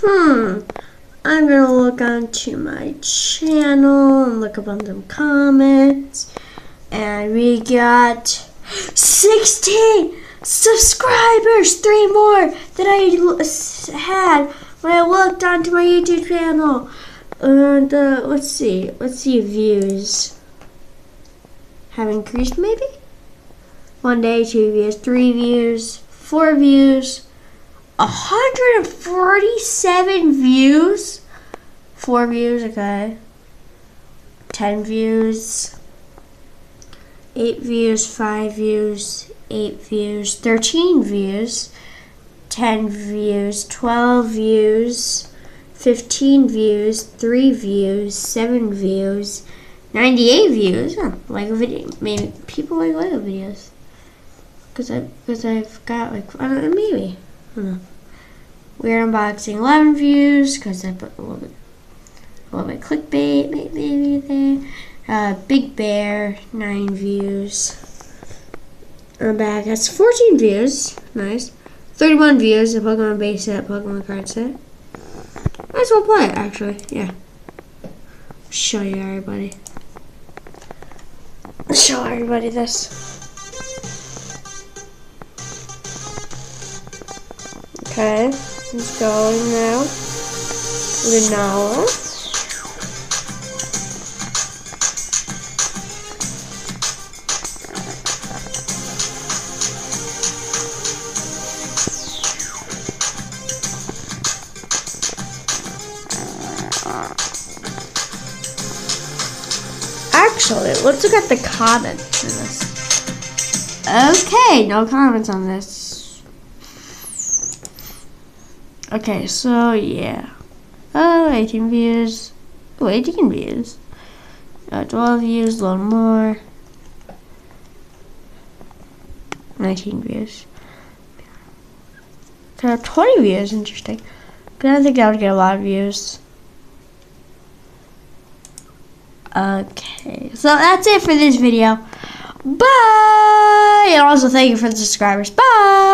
hmm, I'm gonna look onto my channel and look up on some comments. And we got 16 subscribers, three more than I had when I looked onto my YouTube channel. And uh, let's see, let's see views have increased maybe. One day, two views, three views, four views, 147 views. Four views, okay. 10 views. 8 views, 5 views, 8 views, 13 views, 10 views, 12 views, 15 views, 3 views, 7 views, 98 views. Huh, Lego video. Maybe people like Lego videos. Cause I, cause I've got like I don't know maybe. Don't. Weird unboxing 11 views because I put a little bit, a little bit clickbait maybe there. Uh, Big Bear 9 views. I'm back. That's 14 views. Nice. 31 views. A Pokemon base set, Pokemon card set. Might as well play it actually. Yeah. Show you everybody. Show everybody this. Okay, it's going now. Lunala. Actually, let's look at the comments. Okay, no comments on this. Okay, so yeah. Oh, 18 views. Oh, 18 views. Uh, 12 views, a little more. 19 views. Okay, 20 views, interesting. But I don't think I would get a lot of views. Okay, so that's it for this video. Bye! And also thank you for the subscribers. Bye!